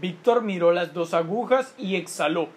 Víctor miró las dos agujas y exhaló.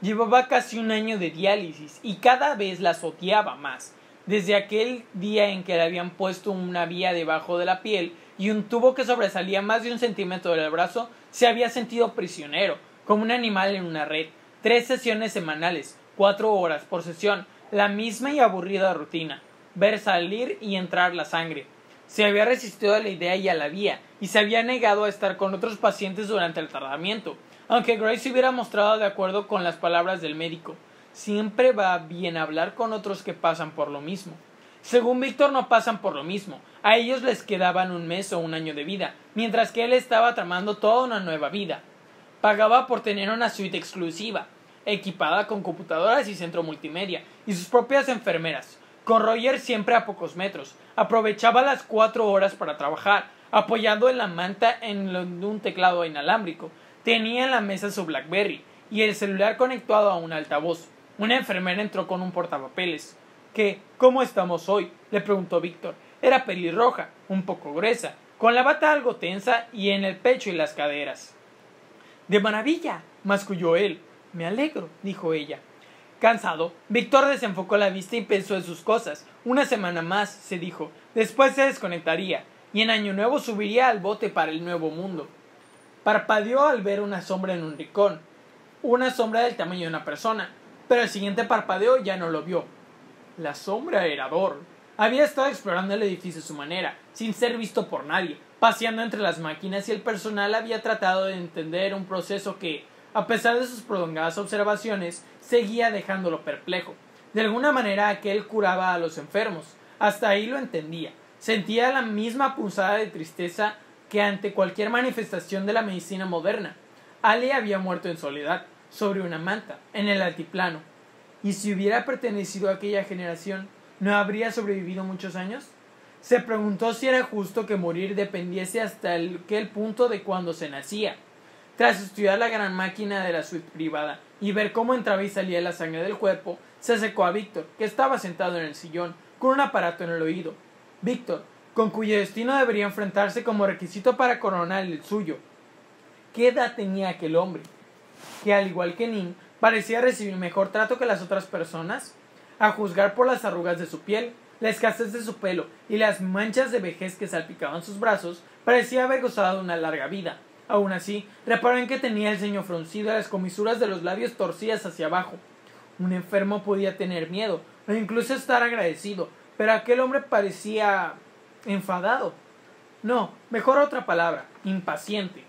Llevaba casi un año de diálisis y cada vez las odiaba más. Desde aquel día en que le habían puesto una vía debajo de la piel y un tubo que sobresalía más de un centímetro del brazo, se había sentido prisionero, como un animal en una red. Tres sesiones semanales, cuatro horas por sesión, la misma y aburrida rutina. Ver salir y entrar la sangre. Se había resistido a la idea y a la vía, y se había negado a estar con otros pacientes durante el tratamiento, aunque Grace se hubiera mostrado de acuerdo con las palabras del médico. Siempre va bien hablar con otros que pasan por lo mismo. Según Víctor no pasan por lo mismo, a ellos les quedaban un mes o un año de vida, mientras que él estaba tramando toda una nueva vida. Pagaba por tener una suite exclusiva, equipada con computadoras y centro multimedia, y sus propias enfermeras, con Roger siempre a pocos metros. Aprovechaba las cuatro horas para trabajar, apoyado en la manta en un teclado inalámbrico. Tenía en la mesa su Blackberry y el celular conectado a un altavoz. Una enfermera entró con un portapapeles. ¿Qué? ¿Cómo estamos hoy? le preguntó Víctor. Era pelirroja, un poco gruesa, con la bata algo tensa y en el pecho y las caderas. De maravilla, masculló él. Me alegro, dijo ella. Cansado, Víctor desenfocó la vista y pensó en sus cosas. Una semana más, se dijo. Después se desconectaría, y en Año Nuevo subiría al bote para el Nuevo Mundo. Parpadeó al ver una sombra en un rincón, una sombra del tamaño de una persona, pero el siguiente parpadeo ya no lo vio. La sombra era Dor. Había estado explorando el edificio a su manera, sin ser visto por nadie, paseando entre las máquinas y el personal había tratado de entender un proceso que, a pesar de sus prolongadas observaciones, seguía dejándolo perplejo. De alguna manera aquel curaba a los enfermos. Hasta ahí lo entendía. Sentía la misma punzada de tristeza que ante cualquier manifestación de la medicina moderna. Ali había muerto en soledad, sobre una manta, en el altiplano. ¿Y si hubiera pertenecido a aquella generación, no habría sobrevivido muchos años? Se preguntó si era justo que morir dependiese hasta aquel punto de cuando se nacía. Tras estudiar la gran máquina de la suite privada y ver cómo entraba y salía la sangre del cuerpo, se acercó a Víctor, que estaba sentado en el sillón, con un aparato en el oído. Víctor, con cuyo destino debería enfrentarse como requisito para coronar el suyo. ¿Qué edad tenía aquel hombre? Que al igual que Nin, parecía recibir mejor trato que las otras personas, a juzgar por las arrugas de su piel, la escasez de su pelo y las manchas de vejez que salpicaban sus brazos, parecía haber gozado de una larga vida. Aun así, reparó en que tenía el ceño fruncido y las comisuras de los labios torcidas hacia abajo. Un enfermo podía tener miedo, o incluso estar agradecido, pero aquel hombre parecía enfadado. No, mejor otra palabra, impaciente.